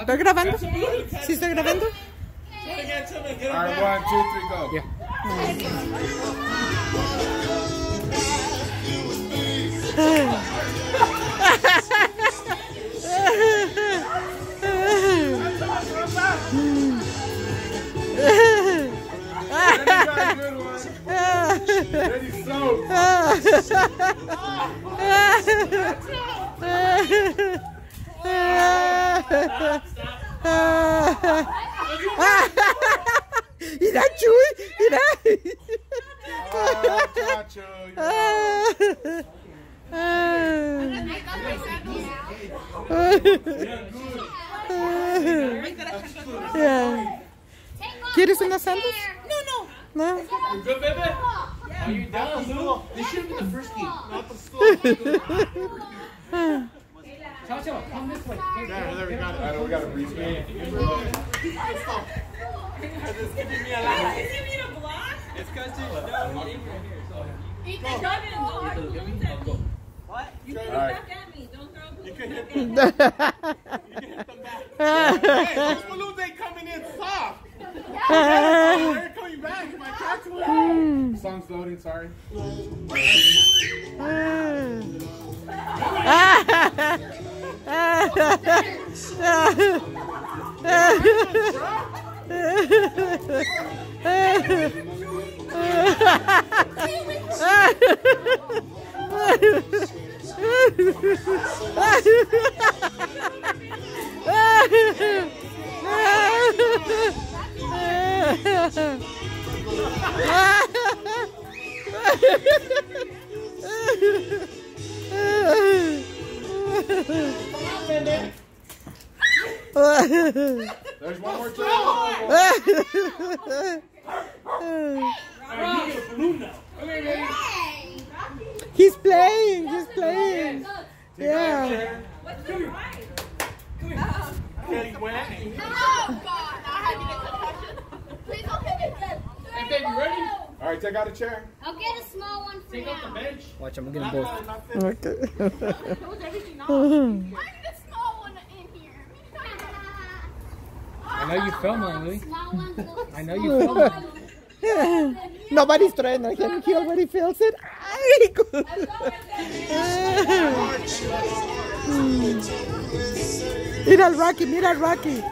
¿Estoy grabando? ¿Sí estoy grabando? One, two, three, go. Yeah. Ready, good one. Ready, so. Mira, Chuy, mira. Oh, Chacho, you're Yeah. ¿Quieres una sándwich? No, no. No. You good, baby? Are you down, Lou? This should have been the first game, not the Chacho, come this way. Here, There, there, we got it. All right, we got to breathe. man. Is he being a block? It's because no, he's here. So. Ethan, don't even go hard. Don't at me. What? You it back at me. Don't throw it You can back hit them. me. Hey, those balloons ain't coming in soft. They're coming back. My catch one. Song's loading, sorry. Ha ha ha! There's one more time. He's playing, he's playing. Yeah. What's the? Kelly oh. went. Oh God! I had to get the. Please don't hit me. And then you ready? All right, take out a chair. I'll get a small one for Take out the bench. Watch, I'm getting both. Okay. I need a I know you Louis. One. I know you filming. Nobody's trying to him. He already feels it. Mira al Rocky, mira al Rocky.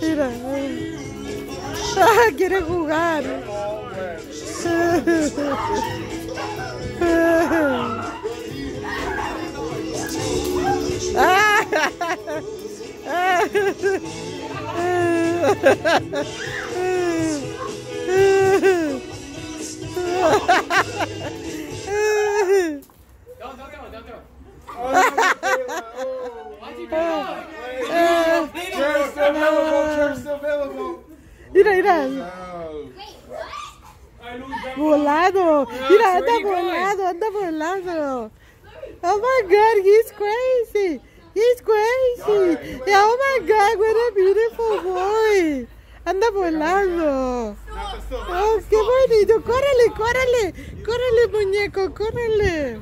Mira. Ah, quiere jugar. Don't, Mira, mira. Volado. Mira, anda volado, anda volado. Oh my god, he's crazy. He's crazy. Oh my God, what a beautiful boy. Anda volado. Oh, qué bonito. Córrele, córrele. Córrele, muñeco, córrele.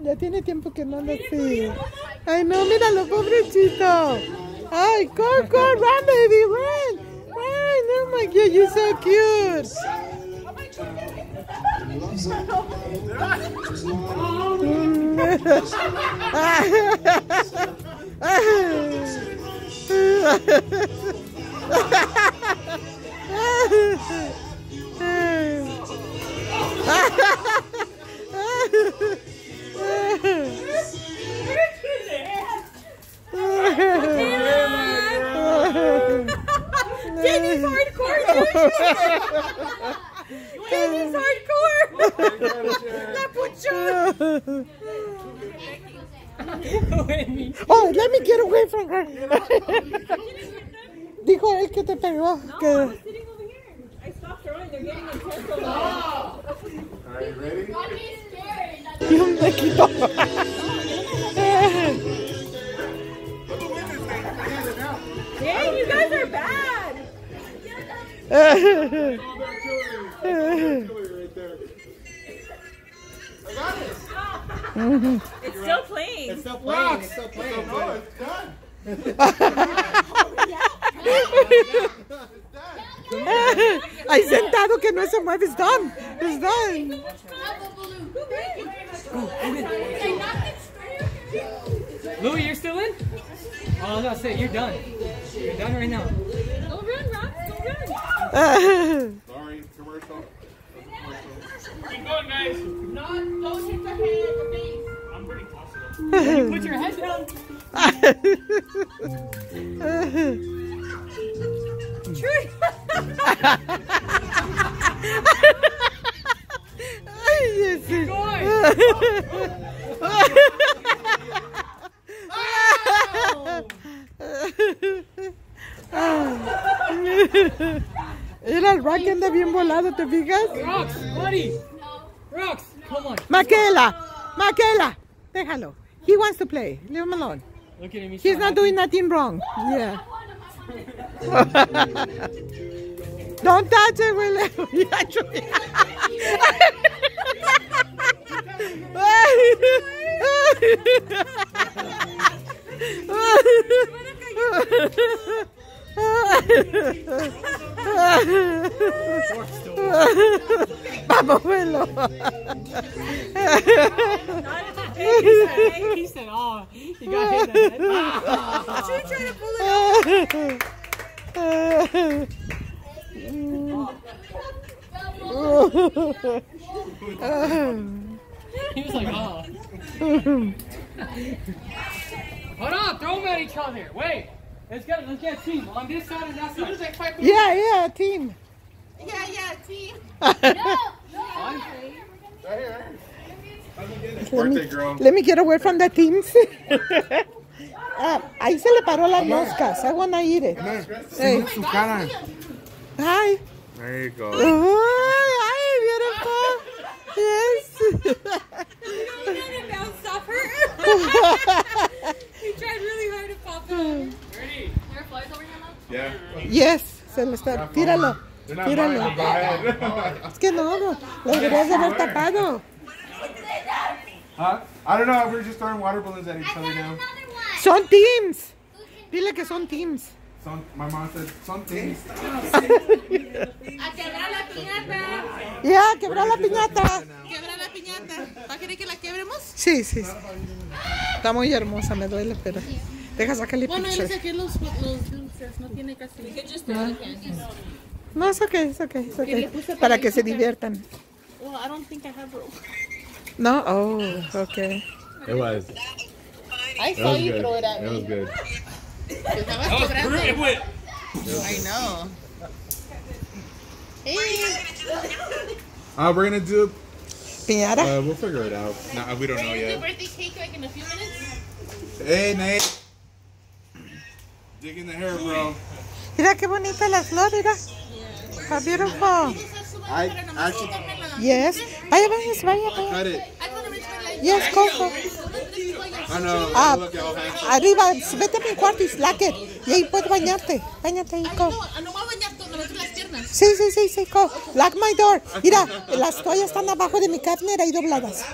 Ya tiene tiempo que no anda así. Ay, no, míralo, pobrecito. Ay, go, go, run, baby, run. Run, oh my God, you're so cute. Jamie's hardcore. Jamie's Oh, let me get away from her. Dijo él que te pegó. Que... Sitting over here. I stopped throwing. They're getting intense over there. All right, ready? Don't be scared. Y un bequito. Dang, you guys are bad. It's still playing. It's still playing. It's still playing. No, it's done. Ahí sentado que no se mueve. It's done. It's done. Louis, you're still in? Oh, that's it. You're done. You're done right now. Go run, Rox. Go run. Sorry, commercial. Keep going, guys. Not, Don't hit the head of the base. I'm pretty close to them. Put your head down. Yes. Era el Rock anda bien volado, ¿te fijas? Rox, buddy. Rox, come on. Makela, Makela, déjalo. He wants to play. Leave him alone. Look at him. He's not doing nothing wrong. Yeah. Don't touch it, William. Vamos, He said, oh, he got hit in the head. Ah. She tried to pull it He was like, oh. Hold on, throw them at each other. Wait. Let's get let's get a team on this side and that side. Yeah, yeah, team. Yeah, yeah, team. On. Birthday girl. Let me get away from the teams. Ah, ahí se le paró las moscas. I wanna eat it. Hey. Su cara. Hi. There you go. Oh, hi, beautiful. Yes. And bounced off her. he tried really hard to pop it. Ready? There are flies over here, Mom? Yeah. yes. Se le está. Tíralo. Tíralo. Es que no, no. Lo deberías de haber tapado. Huh? I don't know. We're just throwing water balloons at each other now. Son teams. Dile que son teams. Some, my mom said something. A quebrar la piñata. Ya, quebrar la piñata. Quebra la piñata. ¿Va a querer que la quebremos? Sí, sí. sí. Está muy hermosa, me duele, pero. Deja sacarle Bueno, él saqué los, los dulces. No tiene casi. No, es ok, es ok, es ok. Para que se diviertan. Well, I don't think I have room. No, oh, okay. It was. I saw you throw it at It me. was good. It went. I know. Hey. Uh, we're gonna do. Piñata. Uh, we'll figure it out. Nah, we don't know yet. birthday cake like in a few minutes. Hey, Nate. Digging the hair, bro. Mira qué bonita la flor, mira. How beautiful. I actually Yes. Vaya, vaya, vaya. I. Yes, Coco. I know. Ah, hands. Arriba, vete a mi cuarto y slack it. Y ahí puedes bañarte. Bañate ahí, Ay, Co. no, no voy a bañar todo, me las piernas. Sí, sí, sí, sí, Co. Lock my door. Mira, las toallas están abajo de mi cabinet ahí dobladas.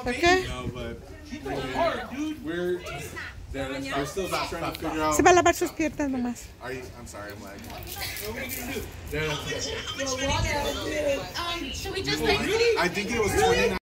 Ok. No, but we're there, we're still about trying to figure out. Se va a lavar sus piernas nomás. Are you, I'm sorry, I'm lagging. There- Um, should we just like I think it was 29.